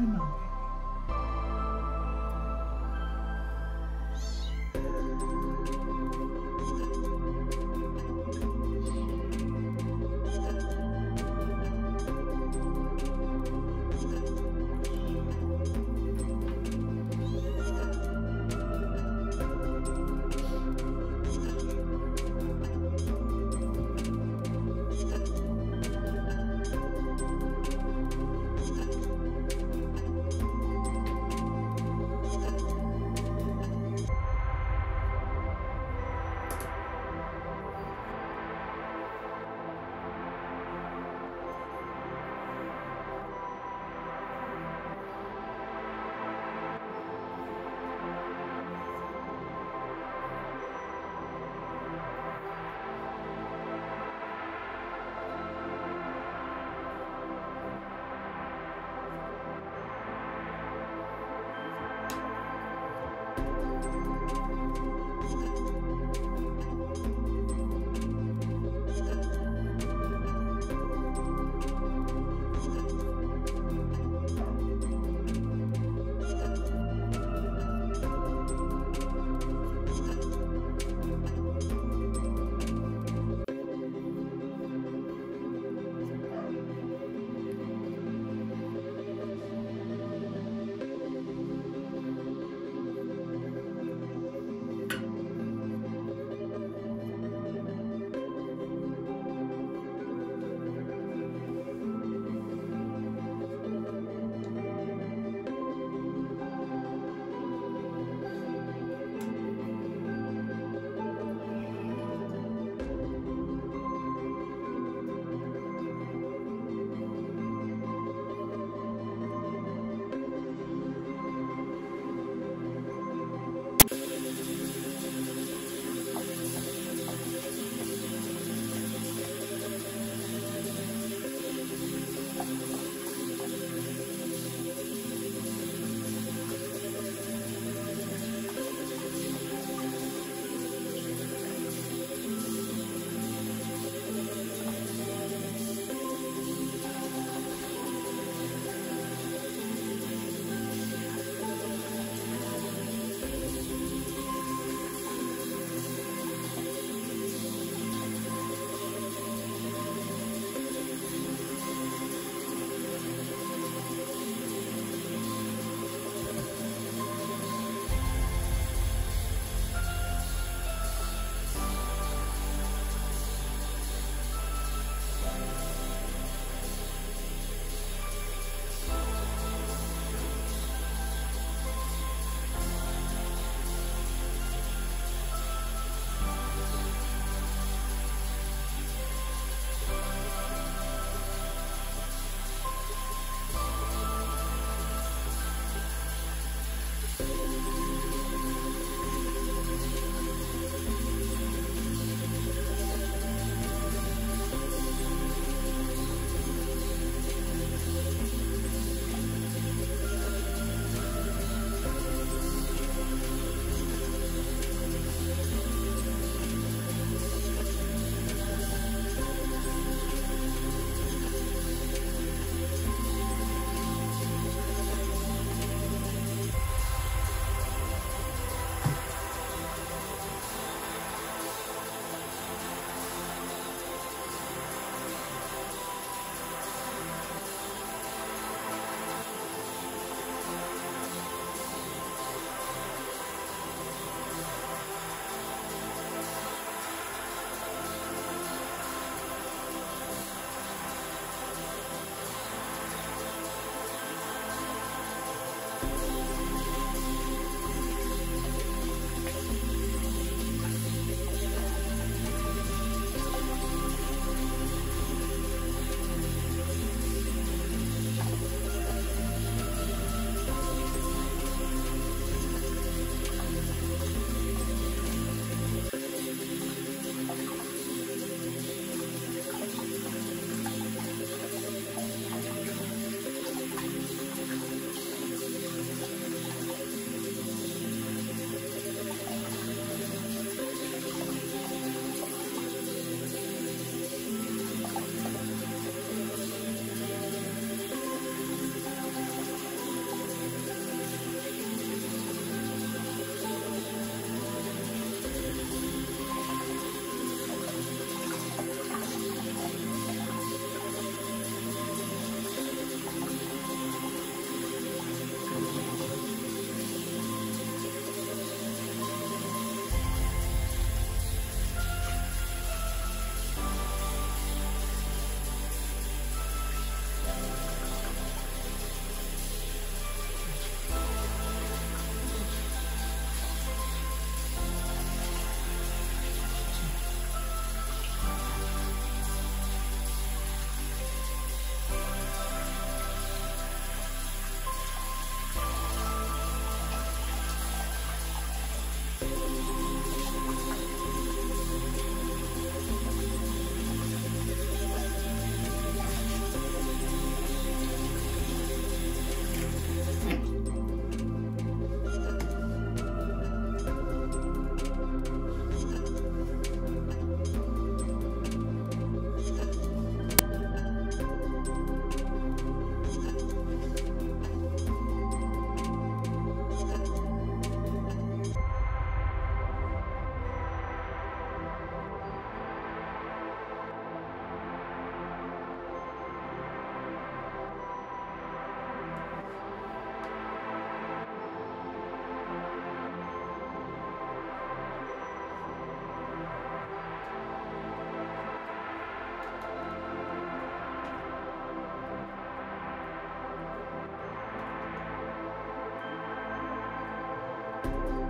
对吗？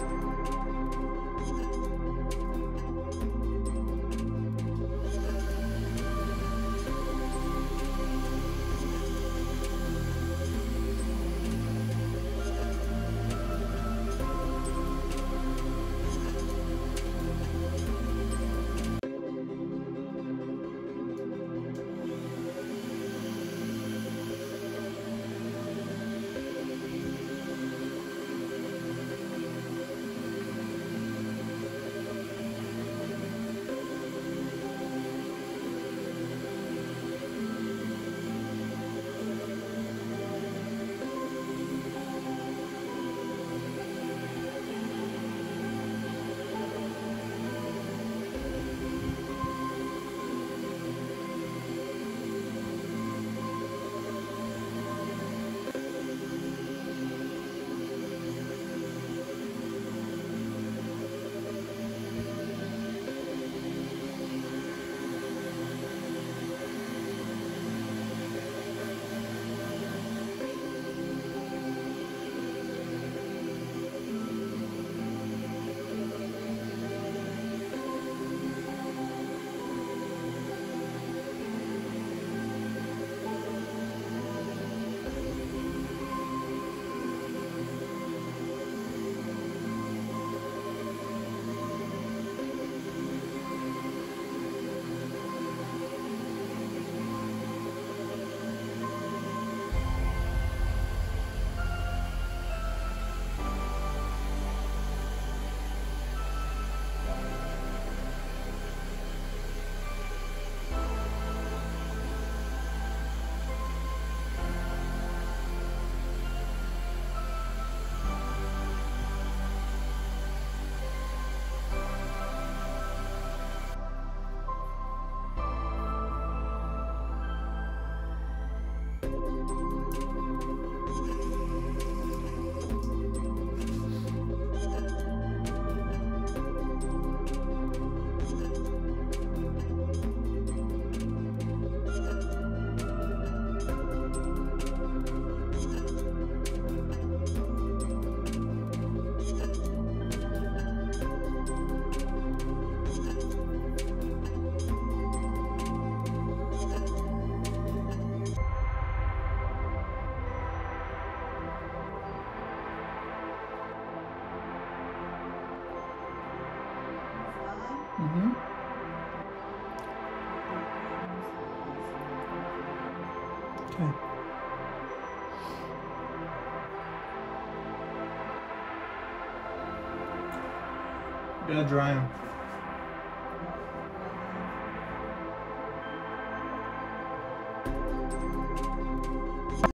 Mm-hmm. Okay. Gotta dry them.